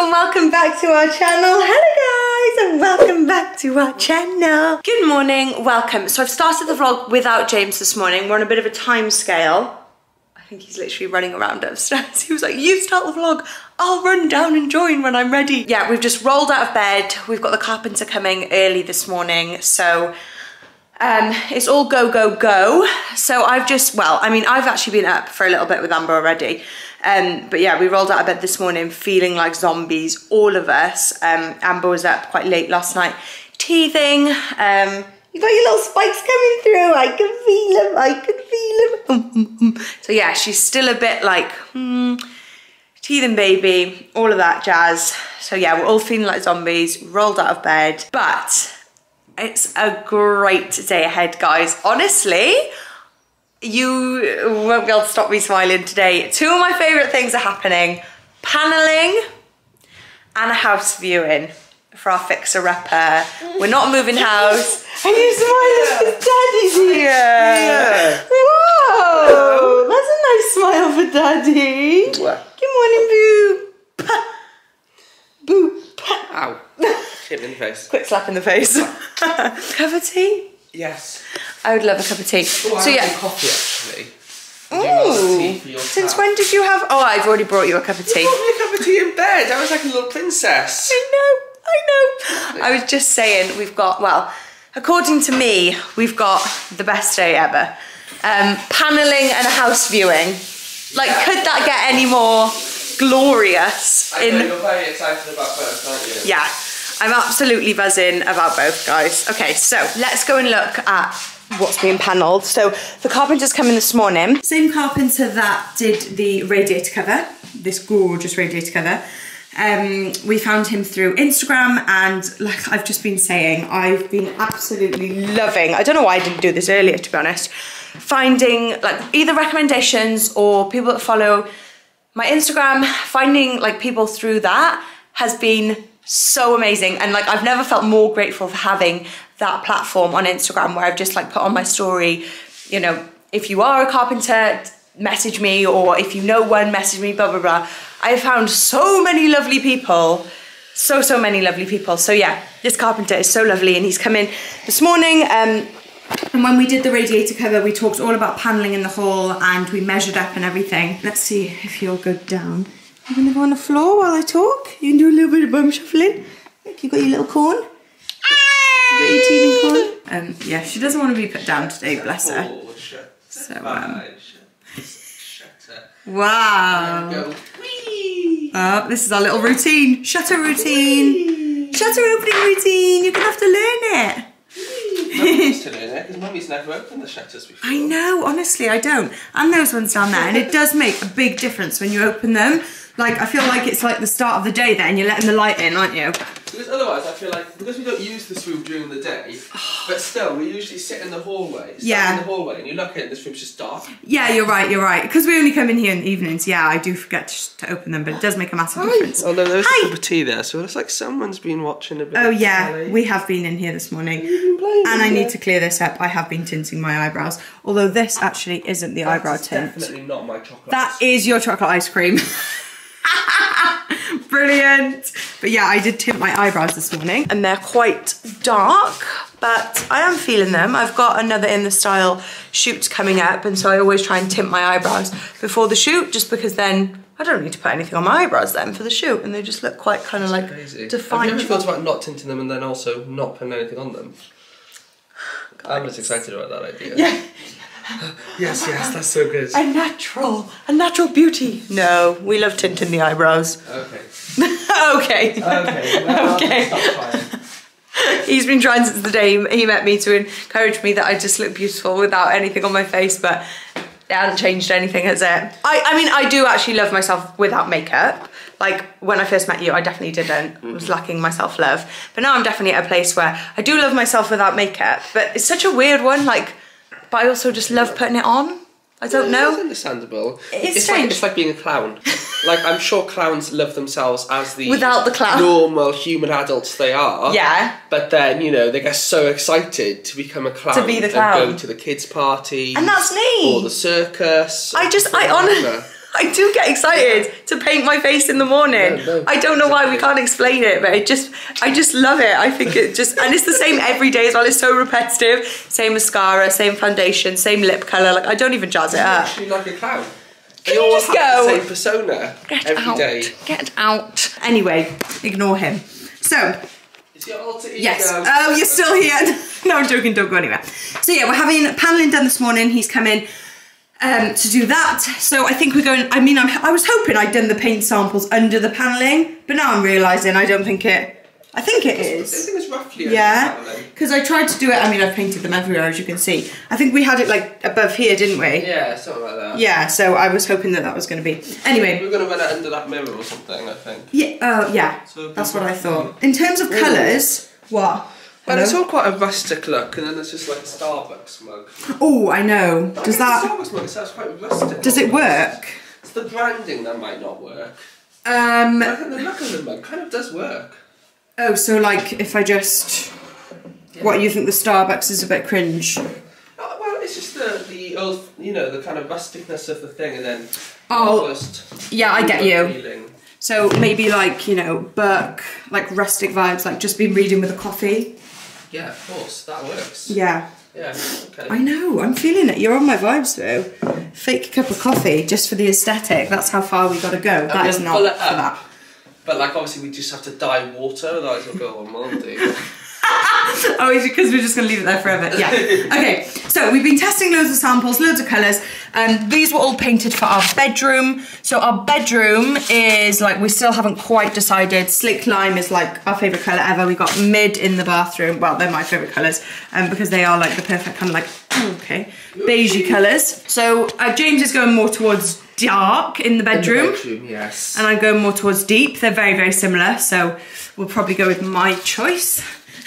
and welcome back to our channel. Hello guys and welcome back to our channel. Good morning, welcome. So I've started the vlog without James this morning. We're on a bit of a time scale. I think he's literally running around upstairs. He was like, you start the vlog, I'll run down and join when I'm ready. Yeah, we've just rolled out of bed. We've got the carpenter coming early this morning. So um, it's all go, go, go. So I've just, well, I mean, I've actually been up for a little bit with Amber already. Um, but yeah, we rolled out of bed this morning feeling like zombies, all of us. Um, Amber was up quite late last night teething. Um, you got your little spikes coming through. I can feel them. I can feel them. so yeah, she's still a bit like, hmm, teething baby, all of that jazz. So yeah, we're all feeling like zombies, rolled out of bed. But it's a great day ahead, guys. Honestly, you won't be able to stop me smiling today. Two of my favourite things are happening. Paneling and a house viewing for our fixer-upper. We're not moving house. Are you smiling because Daddy's here? Yeah. Wow, that's a nice smile for Daddy. What? Good morning, Boo. Pa. Boo. Pa. Ow. Hit me in the face. Quick slap in the face. Cup of tea? Yes. I would love a cup of tea. Oh, so yeah. coffee actually. Would you rather tea Ooh. Since when did you have? Oh, I've already brought you a cup of tea. You got me a cup of tea in bed. I was like a little princess. I know, I know. I was just saying, we've got, well, according to me, we've got the best day ever. Um, paneling and a house viewing. Like, could that get any more glorious? I know In you're very excited about both, aren't you? yeah, I'm absolutely buzzing about both, guys. Okay, so let's go and look at what's being panelled. So the carpenter's coming this morning. Same carpenter that did the radiator cover, this gorgeous radiator cover. Um, we found him through Instagram and like I've just been saying, I've been absolutely loving, I don't know why I didn't do this earlier to be honest, finding like either recommendations or people that follow my Instagram, finding like people through that has been so amazing. And like I've never felt more grateful for having that platform on Instagram where I've just like put on my story, you know, if you are a carpenter, message me, or if you know one, message me, blah, blah, blah. I have found so many lovely people. So, so many lovely people. So yeah, this carpenter is so lovely and he's come in this morning. Um, and when we did the radiator cover, we talked all about paneling in the hall and we measured up and everything. Let's see if you'll go down. You gonna go on the floor while I talk? You can do a little bit of bum shuffling. Look, you've got your little corn. You got your teething corn. Um, yeah, she doesn't want to be put down today, bless her. So, um, shut- Shut up. Wow. Oh, this is our little routine. Shutter routine. Shutter opening routine. You're gonna have to learn it. Mummy's to learn it because mummy's never opened the shutters before. I know, honestly, I don't. And those ones down there, and it does make a big difference when you open them. Like, I feel like it's like the start of the day there, and you're letting the light in, aren't you? Because otherwise, I feel like because we don't use this room during the day, but still, we usually sit in the hallway. stand Yeah. In the hallway, and you look in, this room's just dark. Yeah, you're right, you're right. Because we only come in here in the evenings, yeah, I do forget to, to open them, but it does make a massive difference. Although there's Hi. a cup of tea there, so it's like someone's been watching a bit. Oh yeah, telly. we have been in here this morning. been playing And I in need to clear this up. I have been tinting my eyebrows. Although this actually isn't the eyebrow tint. Definitely not my chocolate. That is your chocolate ice cream. Brilliant. But yeah, I did tint my eyebrows this morning and they're quite dark, but I am feeling them. I've got another in the style shoot coming up and so I always try and tint my eyebrows before the shoot just because then I don't need to put anything on my eyebrows then for the shoot and they just look quite kind of like crazy. defined. Have you ever thought about not tinting them and then also not putting anything on them? I'm just excited about that idea. Yeah. Yes, yes, that's so good. A natural, a natural beauty. No, we love tinting the eyebrows. Okay. okay. Okay. well, Okay. He's been trying since the day he met me to encourage me that I just look beautiful without anything on my face, but it hasn't changed anything, has it? I, I mean, I do actually love myself without makeup. Like when I first met you, I definitely didn't. I was mm-hmm. lacking my self love. But now I'm definitely at a place where I do love myself without makeup. But it's such a weird one, like, but I also just love putting it on. I don't That's know. It's understandable. It's like strange. it's like being a clown. like I'm sure clowns love themselves as the Without the clown. normal human adults they are. Yeah. But then you know they get so excited to become a clown To be the and clown. go to the kids' party And that's me. or the circus. I just, I honestly. I do get excited to paint my face in the morning. Yeah, no, I don't know why we can't explain it, but it just I just love it. I think it just and it's the same every day as well. It's so repetitive. Same mascara, same foundation, same lip colour. Like I don't even jazz it up. actually like a clown. Can they you all just have go? the same persona Get every out. day. Get out. Anyway, ignore him. So, It's your alter ego. yes. Oh, you're still here. no, I'm joking. Don't go anywhere. So yeah, we're having paneling done this morning. He's come in um, to do that. So I think we're going. I mean, I'm, I was hoping I'd done the paint samples under the paneling, but now I'm realizing I don't think it. I think it I is. think it's roughly Yeah, because I tried to do it. I mean, I've painted them everywhere, as you can see. I think we had it like above here, didn't we? Yeah, something like that. Yeah, so I was hoping that that was going to be. Anyway, We're gonna run it under that mirror or something, I think. yeah, oh yeah, So that's what I thought. In terms of colours, what? And it's all quite a rustic look, and then there's just like a Starbucks mug. Oh, I know. Does that? Starbucks mug it sounds quite rustic. Does it work? It's the branding that might not work. Um. I think the look of the mug kind of does work. Oh, so like if I just. What you think the Starbucks is a bit cringe? Oh, well, it's just the, the old, you know, the kind of rusticness of the thing, and then Oh, yeah, I get you. feeling. So maybe like you know Burke, like rustic vibes, like just been reading with a coffee. Yeah, of course, that works. Yeah. Yeah, okay. I know, I'm feeling it. You're on my vibes though. Fake cup of coffee just for the aesthetic. That's how far we gotta go. That is not for that. But like, obviously, we just have to dye water, otherwise it'll go on moldy. Oh, is it because we're just gonna leave it there forever? Yeah. Okay. So we've been testing loads of samples, loads of colours. Um, these were all painted for our bedroom. So our bedroom is like we still haven't quite decided. Slaked lime is like our favourite colour ever. We got mid in the bathroom. Well, they're my favourite colours, um, because they are like the perfect kind of like okay beigey colours. So uh, James is going more towards dark in the bedroom. bedroom, yes. and I'm going more towards deep. They're very, very similar, so we'll probably go with my choice.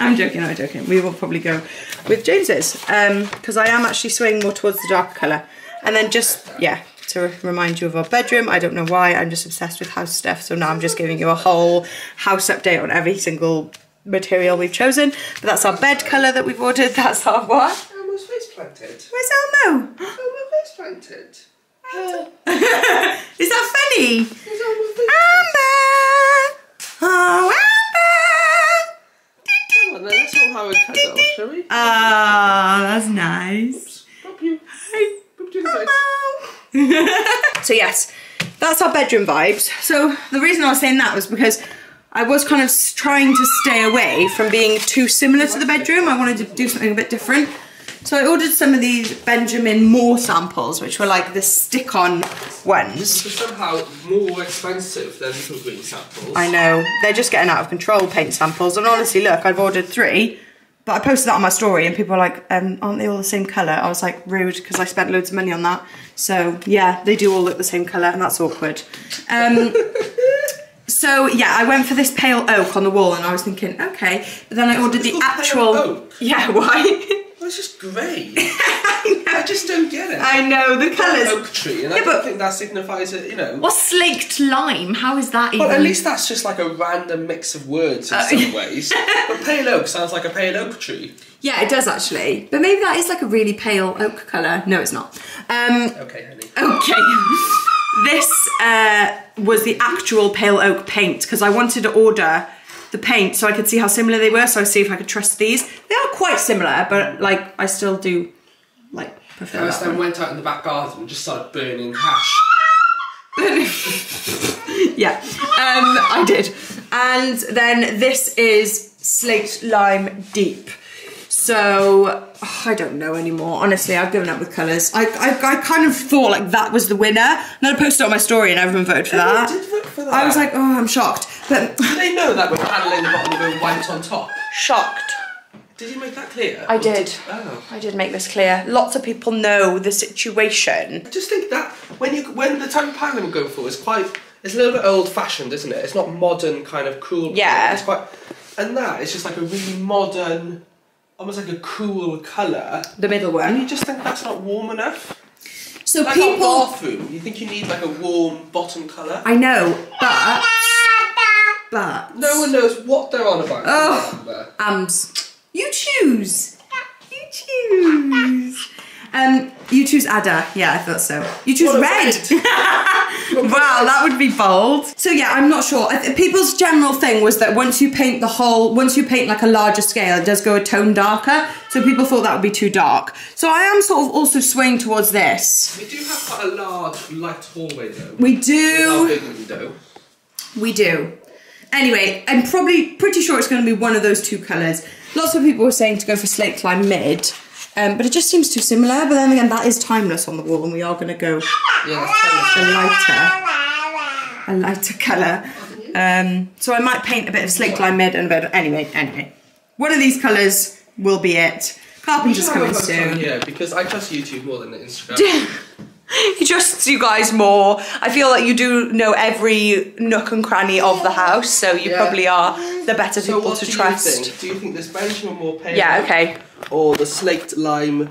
I'm joking, I'm joking. We will probably go with James's Um because I am actually swaying more towards the darker colour. And then just, yeah, to remind you of our bedroom, I don't know why, I'm just obsessed with house stuff, so now I'm just giving you a whole house update on every single material we've chosen. But that's our bed colour that we've ordered, that's our what? Elmo's face planted. Where's Elmo? Elmo face planted. Is that funny? Elmo Amber! Oh, Amber! Let's all have a cuddle, shall we? Ah, that's nice. Pop you. Hi. Pop you in so yes, that's our bedroom vibes. So the reason I was saying that was because I was kind of trying to stay away from being too similar to the bedroom. I wanted to do something a bit different. So I ordered some of these Benjamin Moore samples, which were like the stick-on ones. They're somehow more expensive than Little Greene samples. I know, they're just getting out of control paint samples. And honestly, look, I've ordered three, but I posted that on my story and people are like, um, aren't they all the same colour? I was like, rude, because I spent loads of money on that. So yeah, they do all look the same colour and that's awkward. Um, so yeah, I went for this pale oak on the wall and I was thinking, okay. But then I ordered the actual... Yeah, why? Well, it's just grey. I just don't get it. I know, the colours. Oak tree, and I Yeah, don't think that signifies it, you know. What's slaked lime? How is that even? Well, at least that's just like a random mix of words in some ways. But pale oak sounds like a pale oak tree. Yeah, it does actually. But maybe that is like a really pale oak colour. No, it's not. Um, Okay, honey. Okay. this uh, was the actual pale oak paint because I wanted to order the paint so I could see how similar they were. So I see if I could trust these. They are quite similar, but like I still do like prefer Alice then went out in the back garden and just started burning hash. Yeah, um, I did. And then this is slaked lime deep. So oh, I don't know anymore. Honestly, I've given up with colours. I, I I kind of thought like that was the winner. And then I posted it on my story and everyone voted for oh, that. did vote for that. I was like, oh, I'm shocked. But Do they know that we're paneling the bottom of a white on top? shocked. Did you make that clear? I Or did. Oh. I did make this clear. Lots of people know the situation. I just think that when you when the type of paneling we're going for is quite it's a little bit old fashioned, isn't it? It's not modern kind of cool. Yeah. paneling. It's quite and that is just like a really modern, almost like a cool colour. The middle one. And you just think that's not warm enough. So Like people. our bathroom, you think you need like a warm bottom colour. I know, but. But. No one knows what they're on about. Oh. Ams. You choose. You choose. Um, you choose Ada. Yeah, I thought so. You choose red. red. wow, that would be bold. So yeah, I'm not sure. I th- People's general thing was that once you paint the whole, once you paint like a larger scale, it does go a tone darker. So people thought that would be too dark. So I am sort of also swaying towards this. We do have quite a large light hallway though. We do. window. We do. Anyway, I'm probably pretty sure it's going to be one of those two colours. Lots of people were saying to go for slaked lime mid, um, but it just seems too similar. But then again, that is timeless on the wall, and we are going to go Yeah, a lighter, a lighter colour. Um, so I might paint a bit of slaked lime mid and a bit. Of, anyway, anyway, one of these colours will be it. Carpenter's coming soon. Yeah, because I trust YouTube more than Instagram. He trusts you guys more. I feel like you do know every nook and cranny of the house, so you Yeah. probably are the better so people what to do trust. you think? Do you think this Benjamin Moore pale? Yeah, okay. Or the slaked lime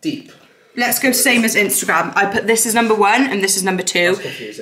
deep? Let's go same as Instagram. I put this as number one and this is number two.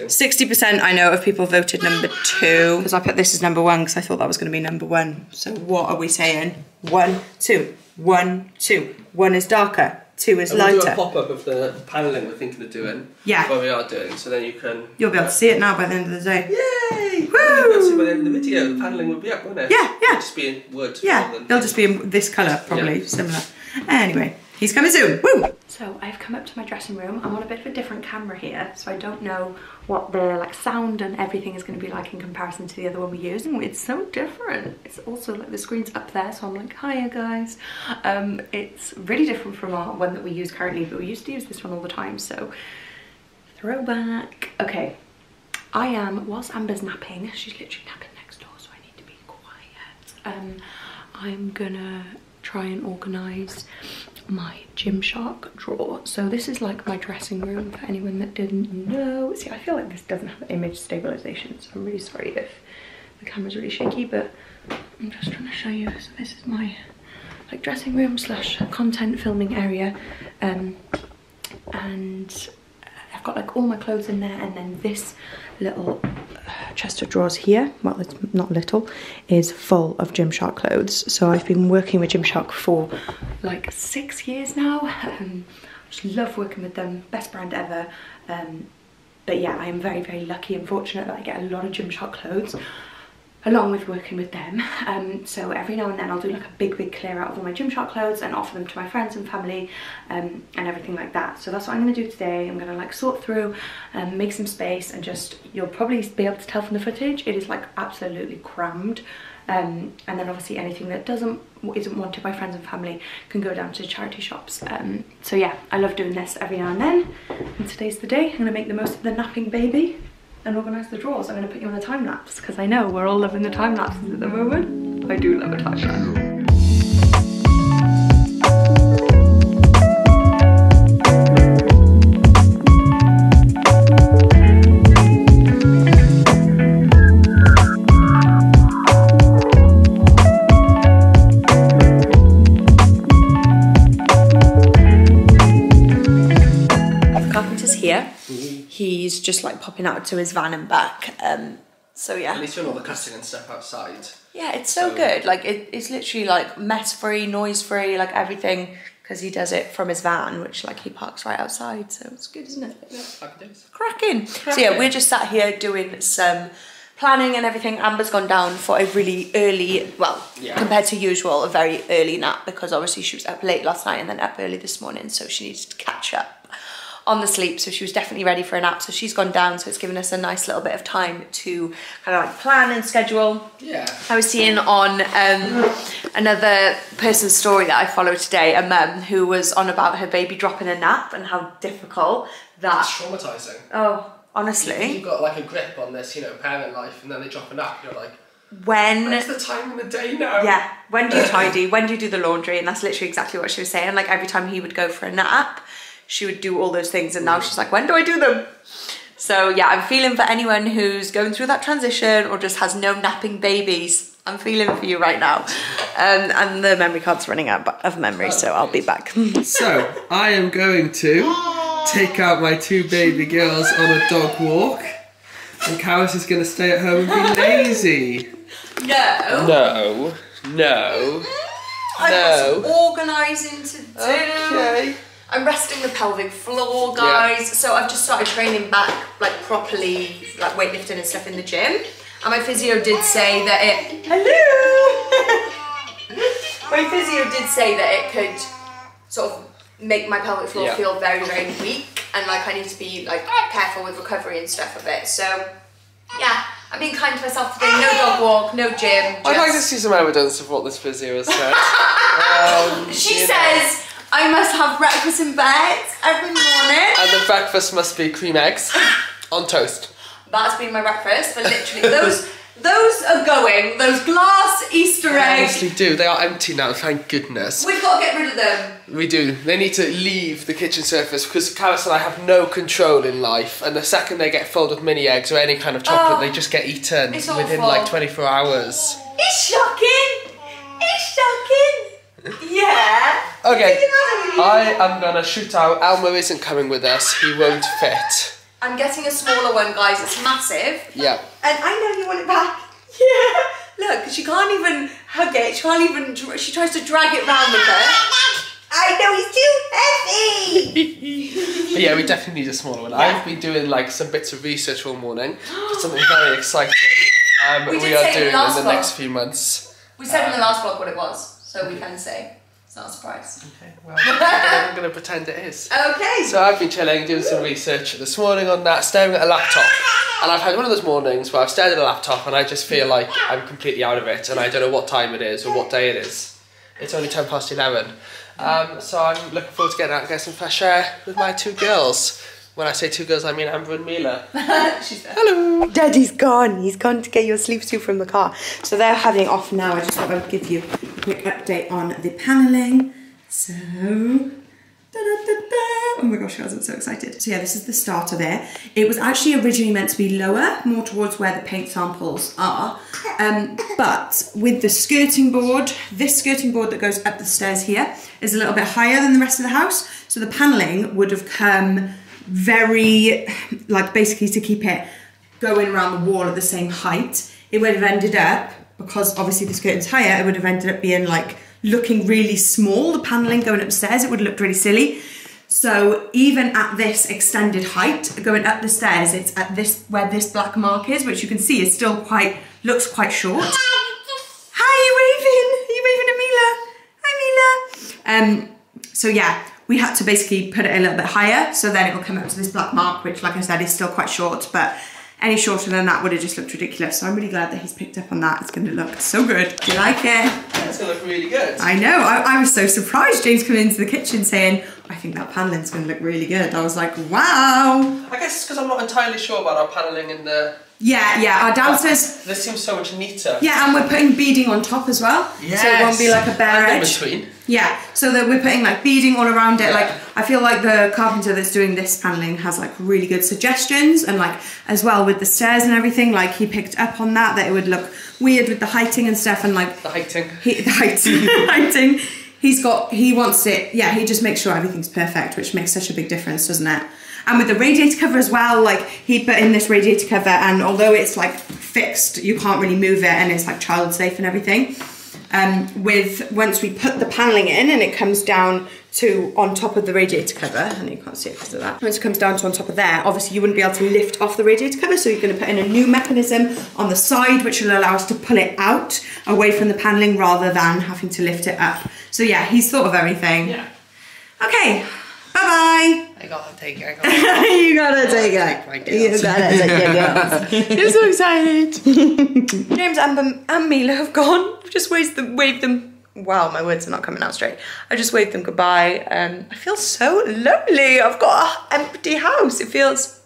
Sixty percent I know of people voted number two because I put this as number one because I thought that was going to be number one. So what are we saying? One, two, one, two. One is darker. Two is And we'll do a pop up of the panelling we're thinking of doing. Yeah. What we are doing, so then you can. You'll be able to see it now by the end of the day. Yay! Woo! You'll see by the end of the video, the panelling will be up, won't it? Yeah, yeah. It'll just be in wood. Yeah, than- they'll just be in this colour, probably Yeah. similar. Anyway, he's coming soon. Woo! So I've come up to my dressing room. I'm on a bit of a different camera here, so I don't know what the like sound and everything is going to be like in comparison to the other one we use. And it's so different. It's also like the screen's up there, so I'm like, hiya guys. Um, it's really different from our one that we use currently, but we used to use this one all the time. So throwback. Okay, I am, whilst Amber's napping, she's literally napping next door, so I need to be quiet. Um, I'm gonna try and organise my Gymshark drawer. So this is like my dressing room for anyone that didn't know. See, I feel like this doesn't have image stabilization, so I'm really sorry if the camera's really shaky, but I'm just trying to show you. So this is my like dressing room slash content filming area. Um, and I've got like all my clothes in there and then this little uh, chest of drawers here, well it's not little, is full of Gymshark clothes. So I've been working with Gymshark for like six years now. Um, just love working with them, best brand ever. Um, but yeah, I am very, very lucky and fortunate that I get a lot of Gymshark clothes along with working with them. Um, so every now and then I'll do like a big, big clear out of all my Gymshark clothes and offer them to my friends and family um, and everything like that. So that's what I'm gonna do today. I'm gonna like sort through, um, make some space and just, you'll probably be able to tell from the footage, it is like absolutely crammed. Um, and then obviously anything that doesn't isn't wanted by friends and family can go down to charity shops. Um, so yeah, I love doing this every now and then. And today's the day. I'm gonna make the most of the napping baby and organise the drawers. I'm going to put you on a time lapse because I know we're all loving the time lapses at the moment. I do love a time lapse. Just like popping out to his van and back. Um, so yeah. At least doing all the cutting and stuff outside. yeah, it's so, So- good. Like it, it's literally like mess free, noise free, like everything because he does it from his van, which like he parks right outside. So it's good, isn't it? Yeah, happy days. cracking. So yeah, we're just sat here doing some planning and everything. Amber's gone down for a really early, well, Yeah. compared to usual, a very early nap because obviously she was up late last night and then up early this morning, so she needs to catch up on the sleep. So she was definitely ready for a nap. So she's gone down, so it's given us a nice little bit of time to kind of like plan and schedule. Yeah. I was seeing on um, another person's story that I follow today, a mum who was on about her baby dropping a nap and how difficult that. It's traumatizing. Oh, honestly, You've got like a grip on this, you know, parent life, and then they drop a nap, you're like, when the time in the day now? yeah, when do you tidy? When do you do the laundry? And that's literally exactly what she was saying. Like every time he would go for a nap, she would do all those things, and now she's like, when do I do them? So yeah, I'm feeling for anyone who's going through that transition or just has no napping babies. I'm feeling for you right now. Um, and the memory card's running out of memory, so I'll be back. So, I am going to take out my two baby girls on a dog walk, and Carys is going to stay at home and be lazy. no. No, no. I've got No. some organising to do. Okay. I'm resting the pelvic floor, guys. So I've just started training back, like properly, like weightlifting and stuff in the gym. And my physio did say that it. Hello. my physio did say that it could sort of make my pelvic floor Yeah. feel very, very weak, and like I need to be like careful with recovery and stuff of it. So yeah, I'm being kind to myself today. No dog walk, no gym. I'd like to just- see some evidence of what this physio has said. um, I must have breakfast in bed every morning. And the breakfast must be cream eggs on toast. That's been my breakfast, for literally those those are going. Those glass Easter They eggs. honestly do. They are empty now, thank goodness. We've got to get rid of them. We do. They need to leave the kitchen surface because Carys and I have no control in life. And the second they get filled with mini eggs or any kind of chocolate, Oh, they just get eaten within awful. like 24 hours. It's shocking. It's shocking. Yeah. Okay, Can you imagine? I am gonna shoot out. Elmo isn't coming with us. He won't fit. I'm getting a smaller one, guys. It's massive. Yeah. And I know you want it back. Yeah. Look, she can't even hug it. She can't even. She tries to drag it round with her. I know he's too heavy. But yeah, we definitely need a smaller one. I've been doing like some bits of research all morning for something very exciting. Um, We we, are doing the in the vlog. next few months. We said in the last vlog what it was, so we can say it's not a surprise. Okay, well, I'm gonna pretend it is. Okay. So I've been chilling, doing some research this morning on that, staring at a laptop. And I've had one of those mornings where I've stared at a laptop and I just feel like I'm completely out of it and I don't know what time it is or what day it is. It's only 10 past 11. Um, so I'm looking forward to getting out and getting some fresh air with my two girls. When I say two girls, I mean Amber and Mila. She's there. Hello! Daddy's gone. He's gone to get your sleep suit from the car. So they're having off now. I just thought I would give you a quick update on the panelling. So, da-da-da-da. oh my gosh, guys, I'm so excited. So yeah, this is the start of it. It was actually originally meant to be lower, more towards where the paint samples are. Um, but with the skirting board, this skirting board that goes up the stairs here is a little bit higher than the rest of the house. So the panelling would have come very, like basically to keep it going around the wall at the same height, it would have ended up, because obviously the skirting's higher, it would have ended up being like looking really small, the panelling going upstairs, it would have looked really silly. So even at this extended height, going up the stairs, it's at this, where this black mark is, which you can see is still quite, looks quite short. Hi, you waving? Are you waving at Mila? Hi, Mila. Um, so yeah, we had to basically put it a little bit higher, so then it will come up to this black mark, which, like I said, is still quite short, but any shorter than that would have just looked ridiculous. So I'm really glad that he's picked up on that. It's going to look so good. Do you like it? It's gonna look really good. I know. I, I was so surprised. James came into the kitchen saying, "I think that panelling's going to look really good." I was like, "Wow." I guess it's because I'm not entirely sure about our panelling in the. Yeah, yeah. Our downstairs. This seems so much neater. Yeah, and we're putting beading on top as well, so it won't be like a bare And in between. Yeah, so that we're putting like beading all around it. Like I feel like the carpenter that's doing this paneling has like really good suggestions and like as well with the stairs and everything. Like he picked up on that that it would look weird with the heighting and stuff and like The heighting. he, the heighting, heighting. He's got he wants it. Yeah, he just makes sure everything's perfect, which makes such a big difference, doesn't it? And with the radiator cover as well, like he put in this radiator cover, and although it's like fixed, you can't really move it, and it's like child safe and everything. Um, with once we put the paneling in and it comes down to on top of the radiator cover, and you can't see it because of that. Once it comes down to on top of there, obviously you wouldn't be able to lift off the radiator cover, so you're going to put in a new mechanism on the side, which will allow us to pull it out away from the paneling rather than having to lift it up. So yeah, he's thought of everything. Yeah. Okay, bye bye. I gotta take it. Gotta you gotta take it. You gotta take it. You're so excited. James and, and Mila have gone. I've just waved them, waved them. Wow, my words are not coming out straight. I just waved them goodbye. Um, I feel so lonely. I've got an empty house. It feels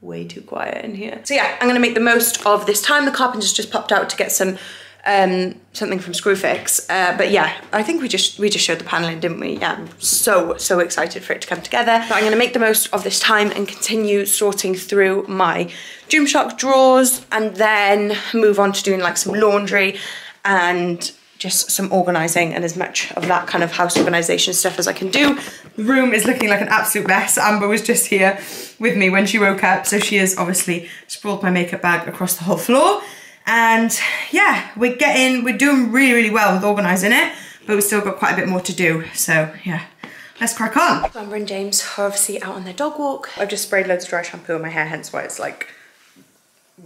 way too quiet in here. So yeah, I'm gonna make the most of this time. The carpenter's just popped out to get some um, something from Screwfix. Uh, but yeah, I think we just we just showed the paneling, didn't we? Yeah, I'm so so excited for it to come together. But I'm gonna make the most of this time and continue sorting through my Gymshark drawers, and then move on to doing like some laundry and just some organising and as much of that kind of house organisation stuff as I can do. The room is looking like an absolute mess. Amber was just here with me when she woke up, so she has obviously sprawled my makeup bag across the whole floor. And yeah, we're getting, we're doing really, really well with organising it, but we've still got quite a bit more to do. So yeah, let's crack on. Amber and James are obviously out on their dog walk. I've just sprayed loads of dry shampoo in my hair, hence why it's like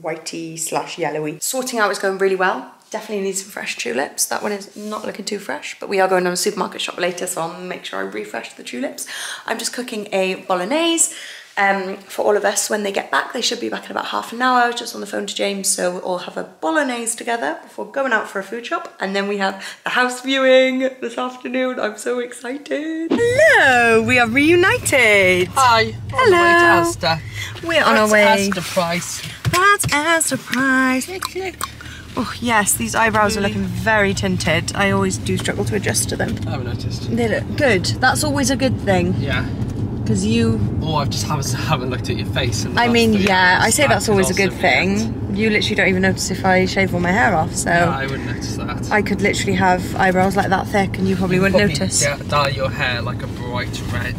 whitey slash yellowy. Sorting out is going really well. Definitely need some fresh tulips. That one is not looking too fresh, but we are going on a supermarket shop later, so I'll make sure I refresh the tulips. I'm just cooking a bolognese um, for all of us when they get back. They should be back in about half an hour. I was just on the phone to James, so we'll all have a bolognese together before going out for a food shop. And then we have the house viewing this afternoon. I'm so excited. Hello, we are reunited. Hi. Hello. On to Asda. We're on our way. Asda price. That's a surprise. Oh yes, these eyebrows are looking very tinted. I always do struggle to adjust to them. I haven't noticed. They look good. That's always a good thing Yeah. Because you. Oh, I just haven't, haven't looked at your face. I mean, yeah. I say that's always a good thing. You literally don't even notice if I shave all my hair off. So Yeah, I wouldn't notice that. I could literally have eyebrows like that thick, and you probably wouldn't Probably notice. da- dye your hair like a bright red.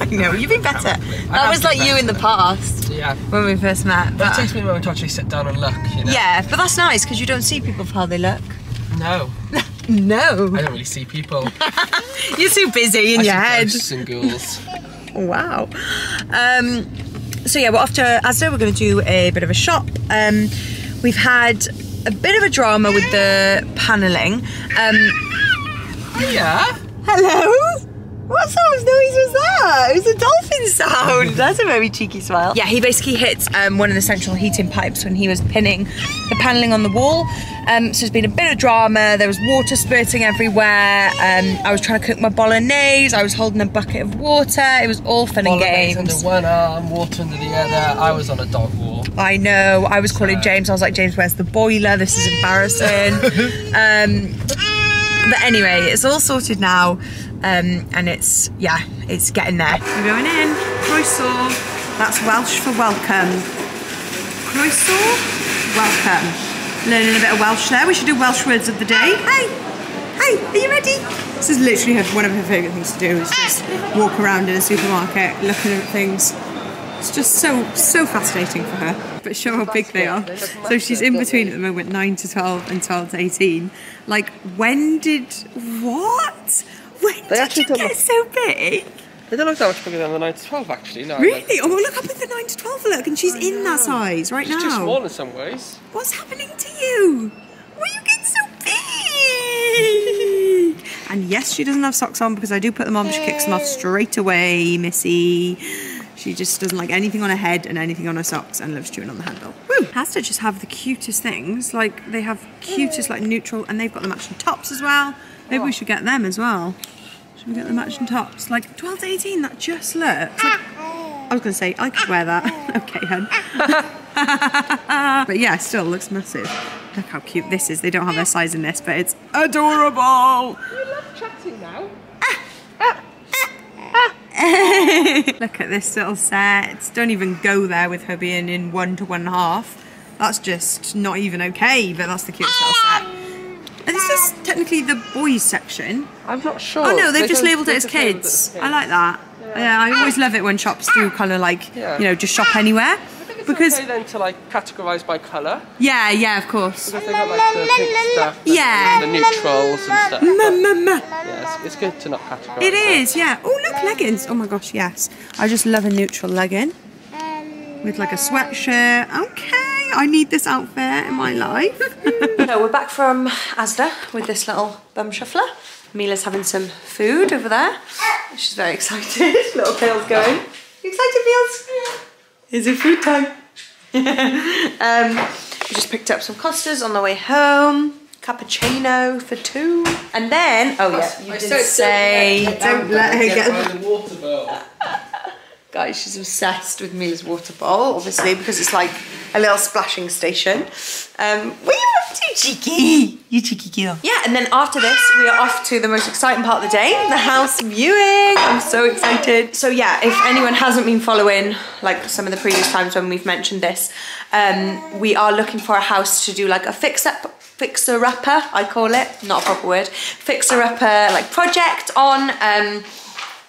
I know you've been better. That was like you in the past Yeah. when we first met. But it But takes me a moment to actually sit down and look, you know? yeah, but that's nice because you don't see people for how they look. No, No, I don't really see people. you're too busy in I your see head. ghosts and ghouls. Wow. Um, so yeah, we're off to Asda. We're going to do a bit of a shop. Um, we've had a bit of a drama with the panelling. Um, yeah. hello. What sort of noise was that? It was a dolphin sound. That's a very cheeky smile. Yeah, he basically hit um, one of the central heating pipes when he was pinning the panelling on the wall. Um, so there's been a bit of drama. There was water spurting everywhere. Um, I was trying to cook my bolognese. I was holding a bucket of water. It was all fun and Bolognese games. under one arm, water under the other. I was on a dog walk. I know. I was calling James. I was like, James, where's the boiler? This is embarrassing. um, but anyway, it's all sorted now, um, and it's yeah, it's getting there. We're going in. Croissant. That's Welsh for welcome. Croissant. Welcome. Learning a bit of Welsh there. We should do Welsh words of the day. Hey, hey, are you ready? This is literally her, one of her favourite things to do. Is just walk around in a supermarket, looking at things. It's just so so fascinating for her. But show how big they are. So she's in between at the moment, nine to twelve and twelve to eighteen. Like when did what? When did actually you get so big? They don't look that much bigger than the 9 to 12 actually, no. Really? Oh, look up at the nine to twelve. Look, and she's in that size right too now. small in some ways. What's happening to you? Why are you get so big? and yes, she doesn't have socks on because I do put them on. But she kicks them off straight away, Missy. She just doesn't like anything on her head and anything on her socks and loves chewing on the handle. Woo! Asda just have the cutest things. Like they have cutest like neutral and they've got the matching tops as well. Maybe we should get them as well. Should we get the matching tops? Like 12 to 18, that just looks like I was going to say, I could wear that. okay, hun. but yeah, still looks massive. Look how cute this is. They don't have their size in this, but it's adorable. You love chatting now. Look at this little set. Don't even go there with her being in one to one and a half. That's just not even okay, but that's the cutest little set. And this is technically the boys section. I'm not sure. Oh no, they've They just labelled it as it kids. I like that. Yeah. I always love it when shops do ah! kind of like, Yeah. you know, just shop anywhere. I think it's Because, okay then to like categorise by colour yeah, yeah, of course. because they got like the pink stuff, the, Yeah. the neutrals and stuff. Mama. Yeah, it's, it's good to not categorise. It is, yeah. Oh, look, leggings. Oh my gosh, yes. I just love a neutral legging with like a sweatshirt. Okay, I need this outfit in my life. so we're back from Asda with this little bum shuffler. Mila's having some food over there. She's very excited. little tail's going. You excited, Meals? Is it food time? um, we just picked up some Costas on the way home. Cappuccino for two. And then, oh yeah, you did say don't let her get the water bowl. Guys, she's obsessed with Mila's water bowl, obviously, because it's like a little splashing station. Um, what are you up to, cheeky? You cheeky girl. Yeah, and then after this, we are off to the most exciting part of the day, the house viewing. I'm so excited. So yeah, if anyone hasn't been following, like some of the previous times when we've mentioned this, um, we are looking for a house to do like a fix-up fixer-upper, I call it, not a proper word, fixer-upper like project on. Um,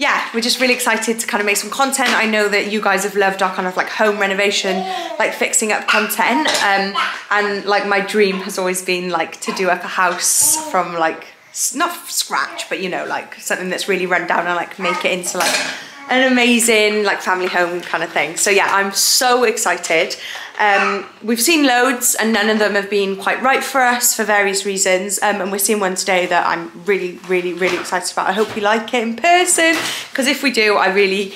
yeah, we're just really excited to kind of make some content. I know that you guys have loved our kind of like home renovation, like fixing up content. Um, and like my dream has always been like to do up a house from like, not scratch, but you know, like something that's really run down and like make it into like an amazing like family home kind of thing. So yeah, I'm so excited. Um, we've seen loads and none of them have been quite right for us for various reasons. Um, and we're seeing one today that I'm really, really, really excited about. I hope you like it in person because if we do, I really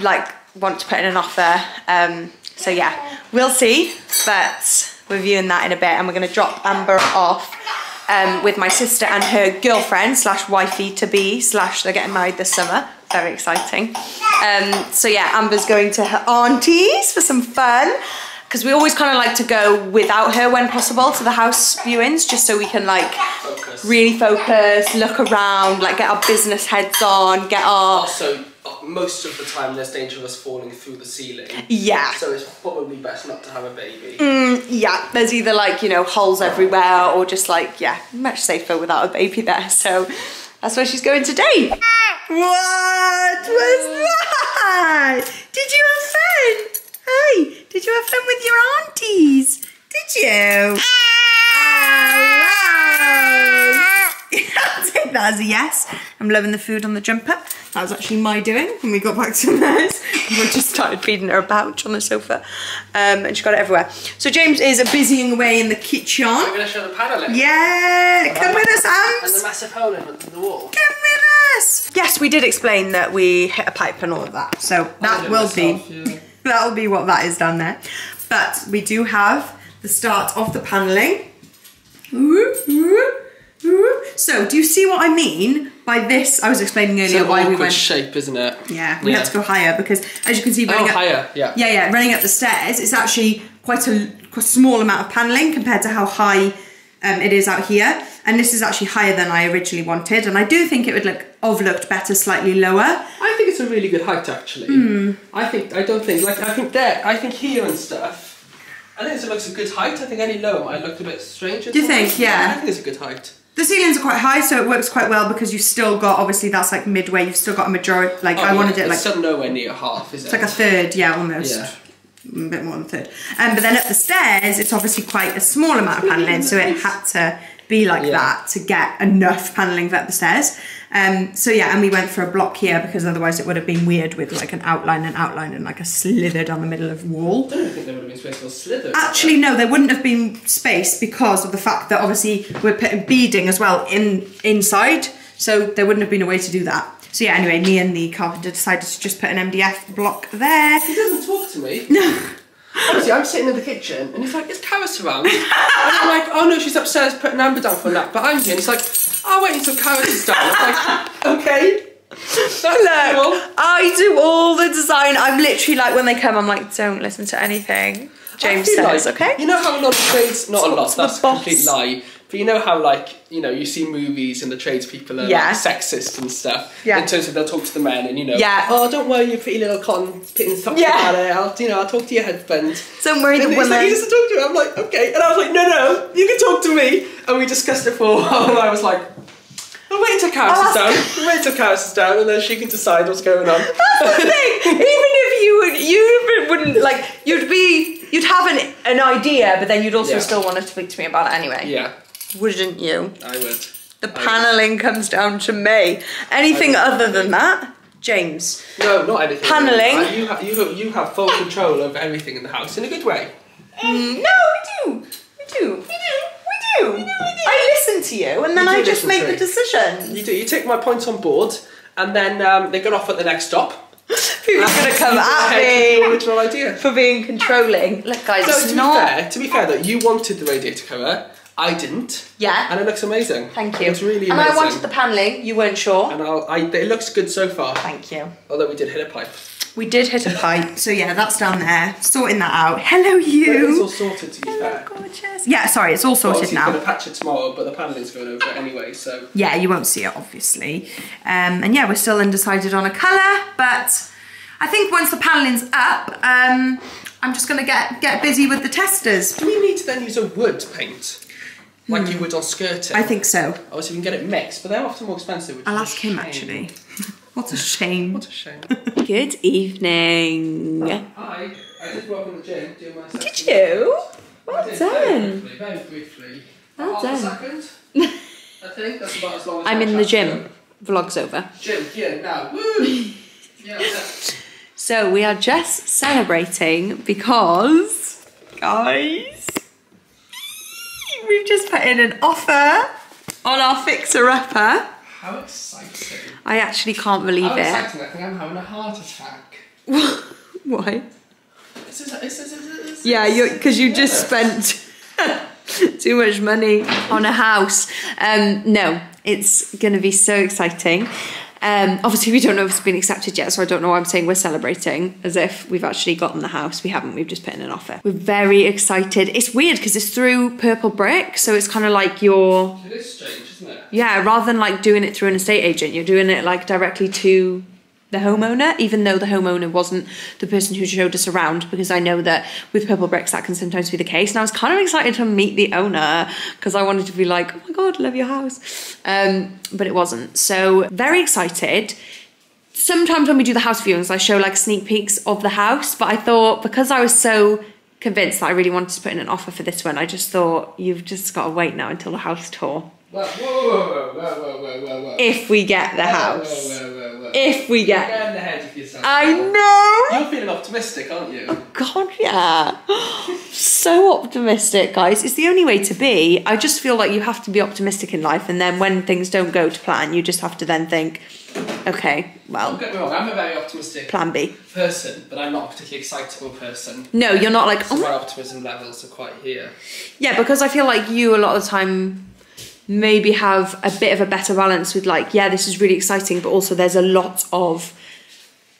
like want to put in an offer. Um, so yeah, we'll see, but we're viewing that in a bit and we're gonna drop Amber off um, with my sister and her girlfriend slash wifey to be slash they're getting married this summer. Very exciting. Um, so yeah, Amber's going to her auntie's for some fun because we always kind of like to go without her when possible to the house viewings just so we can like Focus. really focus, look around, like get our business heads on, get our Also, most of the time there's danger of us falling through the ceiling. yeah. So it's probably best not to have a baby. Mm, yeah, there's either like, you know, holes everywhere or just like, yeah, much safer without a baby there. So that's where she's going today. What was that? Did you have fun? Hey, did you have fun with your aunties? Did you? Alright. I'll take that as a yes. I'm loving the food on the jumper. That was actually my doing when we got back to theirs. We just started feeding her a pouch on the sofa um, and she got it everywhere. So James is busying away in the kitchen. I'm going to show the paneling. Yeah, come with us, And the massive hole in the wall. Come with us. Yes, we did explain that we hit a pipe and all of that. So that will be yeah. that'll be what that is down there. But we do have the start of the paneling. Ooh, ooh. So do you see what I mean by this? I was explaining earlier why we went. shape, isn't it? Yeah, we had to go higher because, as you can see, running Oh, up, higher, yeah. yeah, yeah, running up the stairs, it's actually quite a, quite a small amount of paneling compared to how high um, it is out here. And this is actually higher than I originally wanted, and I do think it would look have looked better slightly lower. I think it's a really good height, actually. Hmm. I think, I don't think, like, I think there, I think here and stuff, I think it looks a good height. I think any lower might look a bit strange. Do you think? Yeah. I think it's a good height. The ceilings are quite high, so it works quite well because you've still got obviously that's like midway. You've still got a majority. Like I Oh, wanted it like It's still nowhere near half, is it? It's like a third, yeah, almost. Yeah. A bit more than a third. Um, but then up the stairs, it's obviously quite a small amount of panelling, so it had to be like Yeah. that to get enough panelling up the stairs. Um, so yeah, and we went for a block here because otherwise it would have been weird with like an outline and outline and like a slither down the middle of wall. I don't think there would have been space for slither. Actually, no, there wouldn't have been space because of the fact that obviously we're putting beading as well in inside, so there wouldn't have been a way to do that. So yeah, anyway, me and the carpenter decided to just put an MDF block there. He doesn't talk to me. No. Honestly, I'm sitting in the kitchen and he's like, is Carys around? and I'm like, oh no, she's upstairs putting Amber down for a nap, but I'm here. And he's like, I'll wait until Carys is down. I'm like, okay. That's Look, cool. I do all the design. I'm literally like when they come, I'm like, don't listen to anything. James says, like- okay? You know how a lot of trades, not a lot, that's a complete lie. But you know how like, you know, you see movies and the tradespeople are Yeah. like sexist and stuff. Yeah. In terms of they'll talk to the men and you know, Yeah. oh don't worry, you pretty little con pitting something Yeah. about it. I'll you know, I'll talk to your husband. Don't worry, the And like, woman. he used to talk to me. I'm like, okay. And I was like, no, no, you can talk to me. And we discussed it for a while. And I was like, I'll wait until Carys is down. We'll wait until Carys is down, and then she can decide what's going on. That's the thing. Even if you would, you wouldn't like, you'd be, you'd have an an idea, but then you'd also Yeah. still want to speak to me about it anyway. yeah, Wouldn't you? I would. The paneling comes down to me. Anything other than that, James. No, not anything. Panelling. You, have, you, have, you have full control over everything in the house in a good way. Mm, no, we do. We do. We do. We do. We do. I listen to you, and then You I just make the me. decision. You do. You take my points on board, and then um, they get off at the next stop. Who's gonna come at ahead with your me original idea. for being controlling? Look, guys, No, it's to be fair, to be fair though, you wanted the radiator cover. I didn't. Yeah. And it looks amazing. Thank you. It's really amazing. and. I wanted the paneling. You weren't sure. And I'll, I, it looks good so far. Thank you. Although we did hit a pipe. We did hit a pipe, so yeah, that's down there. Sorting that out. Hello, But it's all you. sorted to be fair. Gorgeous. Yeah, sorry, it's all sorted going now. to patch it tomorrow, but the panelling's going over anyway, so. Yeah, you won't see it obviously. Um, and yeah, we're still undecided on a colour, but I think once the panelling's up, um, I'm just gonna get get busy with the testers. Do we need to then use a wood paint? Like you would on skirting? Hmm. I think so. Obviously, we can get it mixed, but they're often more expensive. Which I'll is a ask him shame. actually. What a shame. What a shame. Good evening. Hi, I did work in the gym, do my Did you? Well I did, very done. briefly, very briefly. Well Half a done. second. I think that's about as long as I'm in the gym. going. Vlog's over. Gym, here, now. Woo! yeah, that's. So we are just celebrating because, guys, we've just put in an offer on our fixer upper. How exciting. I actually can't believe How it. exciting, I think I'm having a heart attack. Why? This is, this is, this Yeah, because you just spent too much money on a house. Um, no, it's going to be so exciting. Um, obviously, we don't know if it's been accepted yet, so I don't know why I'm saying we're celebrating as if we've actually gotten the house. We haven't, we've just put in an offer. We're very excited. It's weird because it's through Purple Brick, so it's kind of like you're, It is strange, isn't it? yeah, rather than like doing it through an estate agent, you're doing it like directly to the homeowner, even though the homeowner wasn't the person who showed us around, because I know that with Purple Bricks that can sometimes be the case. And I was kind of excited to meet the owner because I wanted to be like, oh my god, love your house. Um, but it wasn't. So very excited. Sometimes when we do the house viewings, I show like sneak peeks of the house, but I thought because I was so convinced that I really wanted to put in an offer for this one, I just thought you've just got to wait now until the house tour. Whoa, whoa, whoa. If we get the house. If we You're get ahead of yourself. I know. You're feeling optimistic, aren't you? Oh God, yeah. So optimistic, guys. It's the only way to be. I just feel like you have to be optimistic in life, and then when things don't go to plan, you just have to then think, okay, Don't well, get me wrong, I'm a very optimistic plan B. person, but I'm not a particularly excitable person. No, you're not like, So oh my optimism levels are quite here. Yeah, because I feel like you a lot of the time maybe have a bit of a better balance with like, yeah, this is really exciting, but also there's a lot of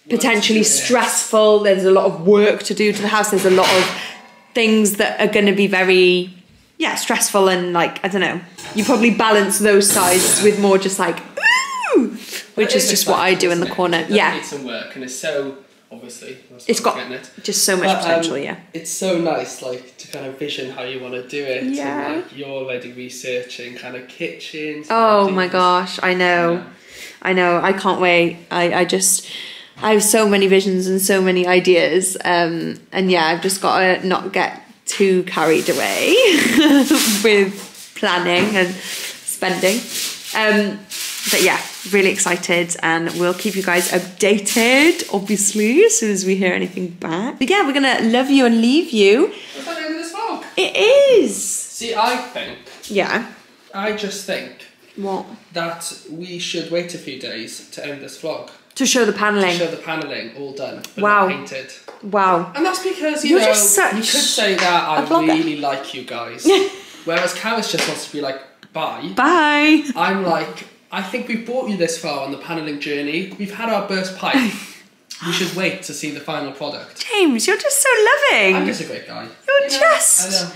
potentially Work to do, yeah. stressful, there's a lot of work to do to the house, there's a lot of things that are going to be very yeah, stressful and like, I don't know. You probably balance those sides with more just like ooh, which is just what I do in the corner. it? Yeah. some work, and it's so obviously. that's It's got just so much But, um, potential, yeah. It's so nice, like to kind of vision how you want to do it. Yeah. And, like you're already researching kind of kitchens. Oh my gosh, I know. Yeah. I know. I can't wait. I, I just I have so many visions and so many ideas. Um and yeah, I've just got to not get too carried away with planning and spending. Um but yeah, really excited and we'll keep you guys updated, obviously, as soon as we hear anything back. But yeah, we're gonna love you and leave you. What's the name of this vlog? It is. See, I think, Yeah. I just think What? that we should wait a few days to end this vlog. To show the To paneling. show the paneling all done, Wow. painted. Wow. And that's because you You're know just such you could say that I really like you guys, whereas Carys just wants to be like bye. Bye. I'm like I think we've brought you this far on the paneling journey. We've had our burst pipe. we should wait to see the final product. James, you're just so loving. I'm just a great guy. You're You know, just- I know.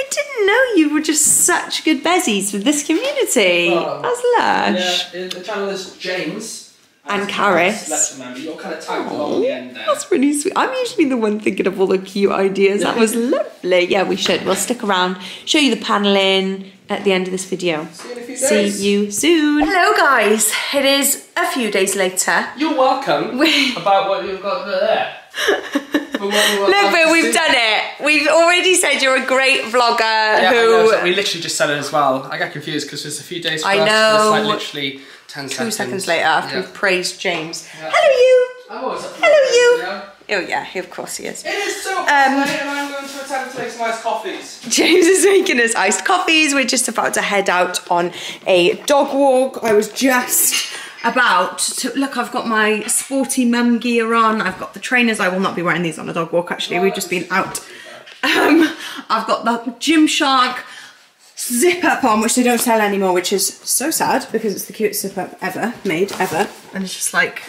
I didn't know you were just such good bezies with this community. Oh. That's lush. Yeah, the channel is James And Carys. Let's remember, you're kind of tagged along the end there. That's really sweet. I'm usually the one thinking of all the cute ideas. That was lovely. Yeah, we should. We'll stick around, show you the paneling at the end of this video. See you in a few See you soon. Hello, guys. It is a few days later. You're welcome We- about what you've got there. But what we want Look, but we've done it. We've already said you're a great vlogger Yeah, I who. know, so we literally just said it as well. I got confused because there's a few days I know. It's like literally 10 Two seconds. seconds later, after Yeah. we've praised James. Yeah. Hello, you. I'm always up Hello, it, you. Oh yeah, of course he is. It is so Um, late and I'm going to attempt to make some nice coffees. James is making us iced coffees. We're just about to head out on a dog walk. I was just about to look. I've got my sporty mum gear on. I've got the trainers. I will not be wearing these on a dog walk. Actually, we've just been out. Um, I've got the Gymshark zip up on, which they don't sell anymore, which is so sad because it's the cutest zip up ever made ever, and it's just like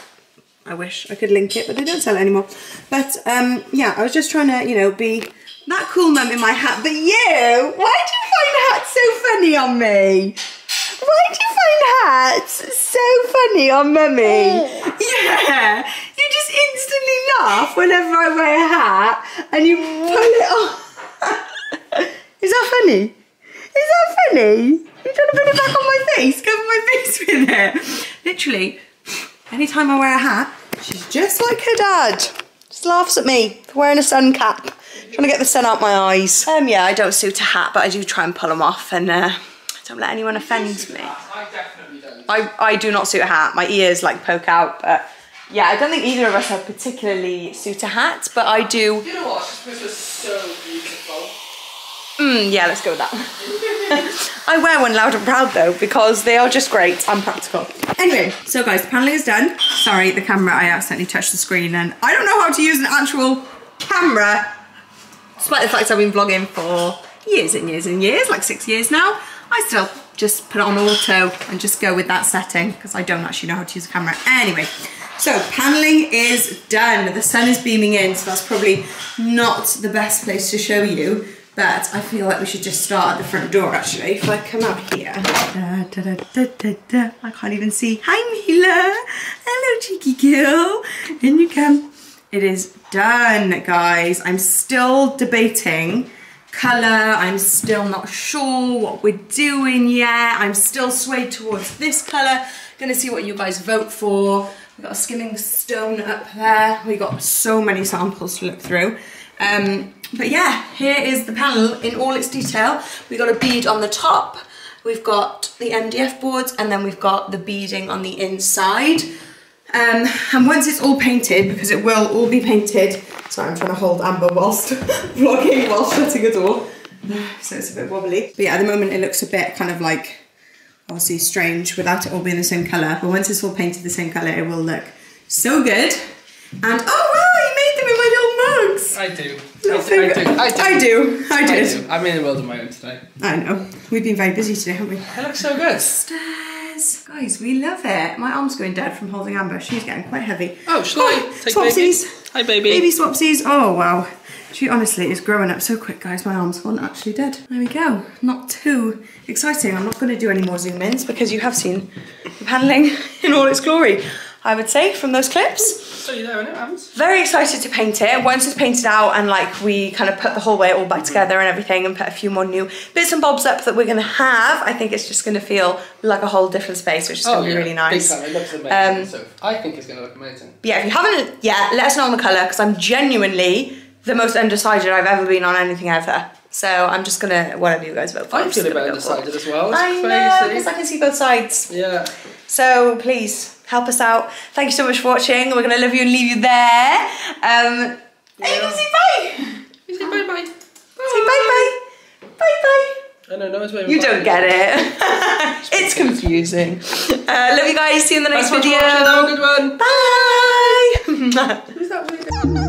I wish I could link it, but they don't sell it anymore. But um, yeah, I was just trying to, you know, be that cool mum in my hat. But you, why do you find hats so funny on me? Why do you find hats so funny on mummy? Yeah, you just instantly laugh whenever I wear a hat and you pull it off. Is that funny? Is that funny? You're trying to put it back on my face? Cover my face with it. Literally, Anytime I wear a hat, she's just like her dad. Just laughs at me for wearing a sun cap. Trying to get the sun out my eyes. Um, yeah, I don't suit a hat, but I do try and pull them off and uh, don't let anyone offend me. I definitely don't. I, I do not suit a hat. My ears like poke out, but yeah, I don't think either of us have particularly suit a hat, but I do. You know what? This was so beautiful. Mm, yeah, let's go with that. I wear one loud and proud though because they are just great and practical. Anyway, so guys, the paneling is done. Sorry, the camera, I accidentally touched the screen and I don't know how to use an actual camera. Despite the fact I've been vlogging for years and years and years, like six years now, I still just put it on auto and just go with that setting because I don't actually know how to use a camera. Anyway, so paneling is done. The sun is beaming in, so that's probably not the best place to show you. But I feel like we should just start at the front door actually. If I come out here, da, da, da, I can't even see. Hi Mila, hello cheeky girl, in you come. It is done guys. I'm still debating colour, I'm still not sure what we're doing yet. I'm still swayed towards this colour. Gonna see what you guys vote for. We've got a skimming stone up there. We got so many samples to look through. Um, but yeah, here is the panel in all its detail. We've got a bead on the top, we've got the MDF boards, and then we've got the beading on the inside. Um, and once it's all painted, because it will all be painted, sorry, I'm trying to hold Amber whilst vlogging, whilst shutting a door, so it's a bit wobbly. But yeah, at the moment it looks a bit kind of like, obviously strange without it all being the same colour, but once it's all painted the same colour, it will look so good. And oh wow, you made them in my little mugs! I do. I, do. I do. I do. I I did. do. I'm in the world of my own today. I know. We've been very busy today, haven't we? It looks so good. Stairs. Guys, we love it. My arm's going dead from holding Amber. She's getting quite heavy. Oh, shall I take swapsies. baby? Hi, baby. Baby swapsies. Oh, wow. She honestly is growing up so quick, guys. My arms aren't actually dead. There we go. Not too exciting. I'm not going to do any more zoom ins because you have seen the paneling in all its glory, I would say, from those clips. So you're there, innit? Very excited to paint it. Once it's painted out and like we kind of put the hallway all back together and everything and put a few more new bits and bobs up that we're gonna have, I think it's just gonna feel like a whole different space, which is gonna be really nice. Oh, Big time. It looks amazing. Um, so I think it's going to look amazing. Yeah, if you haven't yet, let us know on the colour because I'm genuinely the most undecided I've ever been on anything ever. So I'm just gonna whatever you guys vote for. I'm feeling a gonna bit undecided as well. It's I crazy. know because I can see both sides. Yeah. So please help us out. Thank you so much for watching. We're gonna love you and leave you there. Um, and you can say bye. You say bye bye. Say bye bye. Bye bye. I don't know. It's You bye. don't get it. it's confusing. Uh, love you guys. See you in the next Thanks video. watching. Have a good one. Bye.